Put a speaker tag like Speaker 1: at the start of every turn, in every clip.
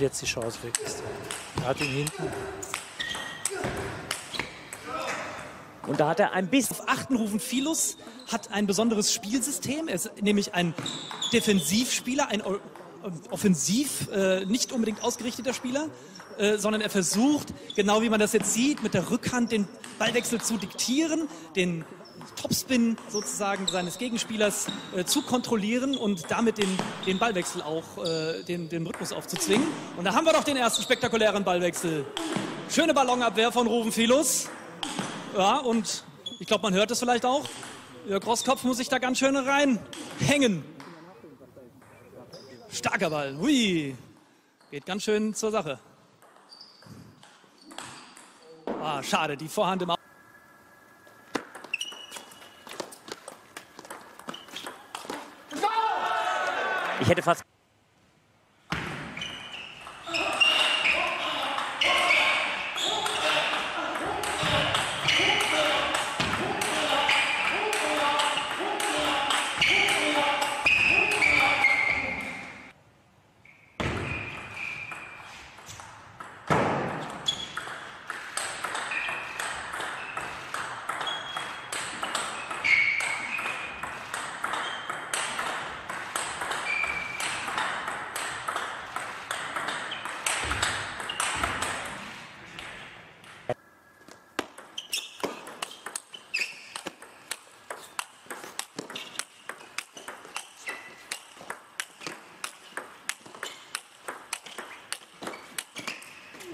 Speaker 1: Und jetzt die Chance weg. Er hat ihn hinten.
Speaker 2: Und da hat er ein bisschen.
Speaker 3: Auf achten rufen Philus hat ein besonderes Spielsystem. Er ist nämlich ein Defensivspieler, ein o- offensiv äh, nicht unbedingt ausgerichteter Spieler, äh, sondern er versucht, genau wie man das jetzt sieht, mit der Rückhand den Ballwechsel zu diktieren, den Topspin sozusagen seines Gegenspielers äh, zu kontrollieren und damit den, den Ballwechsel auch, äh, den, den Rhythmus aufzuzwingen. Und da haben wir doch den ersten spektakulären Ballwechsel. Schöne Ballonabwehr von Ruben Philus. Ja, und ich glaube, man hört es vielleicht auch. Jörg Rosskopf muss sich da ganz schön reinhängen. Starker Ball. Hui. Geht ganz schön zur Sache. Ah, schade, die Vorhand im Au
Speaker 2: Ich hätte fast.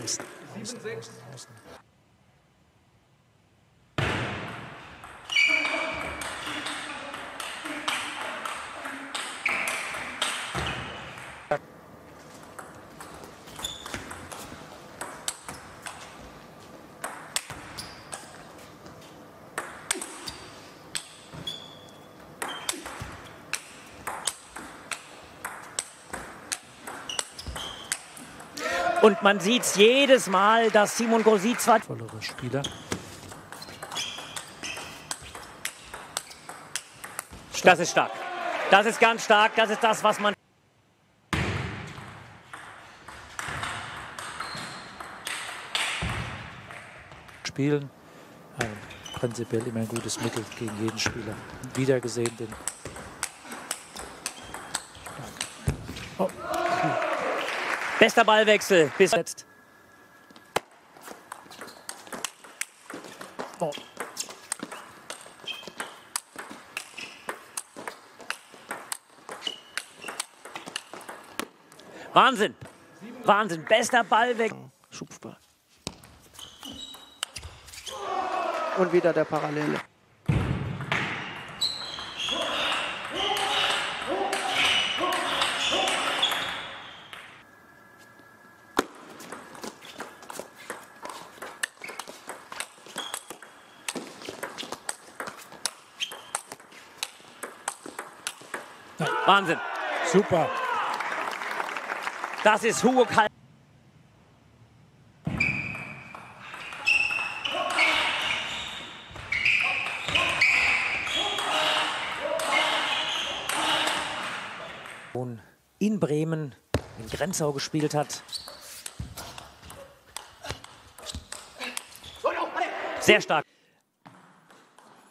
Speaker 1: Außen, außen, außen,
Speaker 2: Und man sieht es jedes Mal, dass Simon Gauzy zwar
Speaker 1: Vollere Spieler.
Speaker 2: Das ist stark. Das ist ganz stark. Das ist das, was man.
Speaker 1: spielen. Ein, prinzipiell immer ein gutes Mittel gegen jeden Spieler. Wieder gesehen den.
Speaker 2: Bester Ballwechsel bis jetzt.
Speaker 1: oh.
Speaker 2: Wahnsinn. Wahnsinn. Bester Ballwechsel.
Speaker 4: Schupfball. Und wieder der Parallele.
Speaker 2: Wahnsinn.
Speaker 1: Super.
Speaker 2: Das ist Hugo Kal. in Bremen in Grenzau gespielt hat. Sehr stark.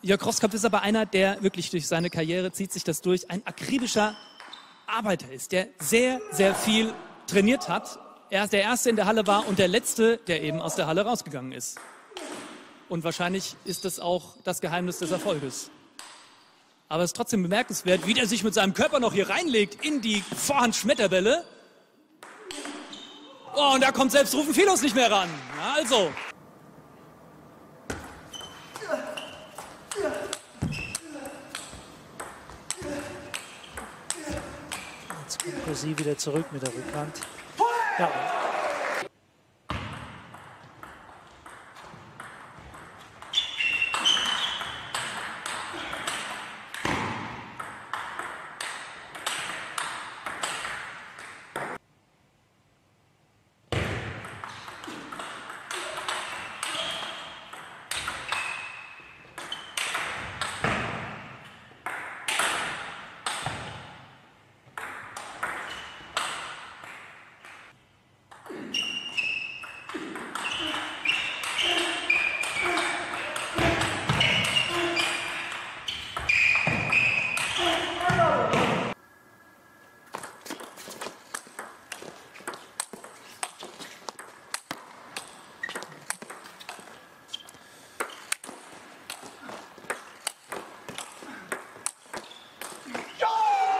Speaker 3: Jörg Rosskopf ist aber einer, der wirklich durch seine Karriere zieht sich das durch, ein akribischer Arbeiter ist, der sehr, sehr viel trainiert hat. Er der Erste in der Halle war und der Letzte, der eben aus der Halle rausgegangen ist. Und wahrscheinlich ist das auch das Geheimnis des Erfolges. Aber es ist trotzdem bemerkenswert, wie der sich mit seinem Körper noch hier reinlegt in die Vorhand-Schmetterbälle. Oh, und da kommt selbst Rufen Philos nicht mehr ran. Also,
Speaker 1: Cosi wieder zurück mit der Rückhand. Ja,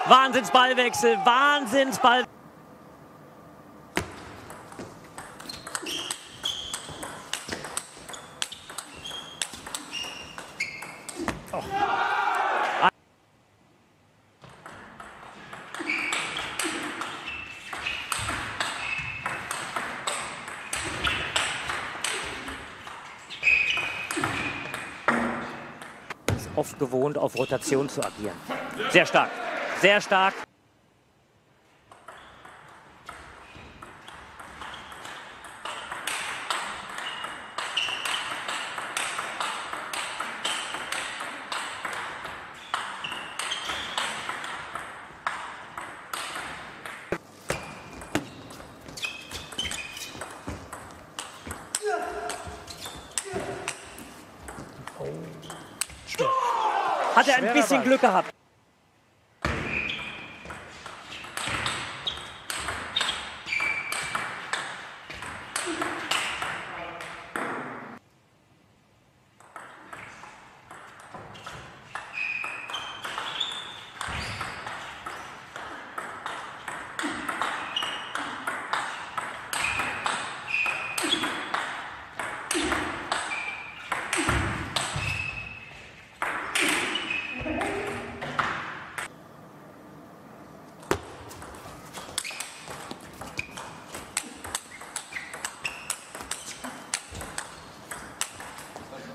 Speaker 2: Wahnsinnsballwechsel, Wahnsinnsball. oft gewohnt, auf Rotation zu agieren. Sehr stark, sehr stark. Hat er ein bisschen Glück gehabt.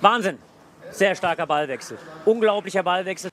Speaker 2: Wahnsinn. Sehr starker Ballwechsel. Unglaublicher Ballwechsel.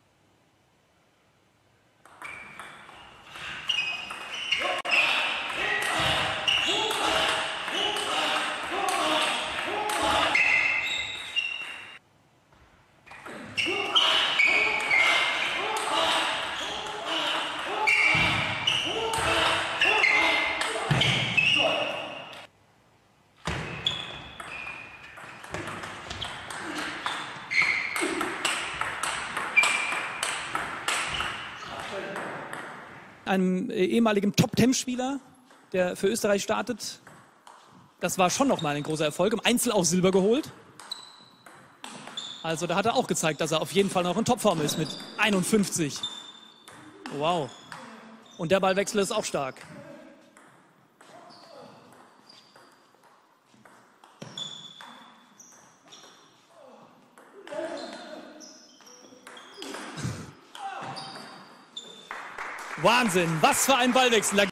Speaker 3: Einem äh, ehemaligen Top-Ten-Spieler, der für Österreich startet. Das war schon nochmal ein großer Erfolg. Im Einzel auch Silber geholt. Also da hat er auch gezeigt, dass er auf jeden Fall noch in Topform ist mit 51. Wow. Und der Ballwechsel ist auch stark. Wahnsinn, was für ein Ballwechsel.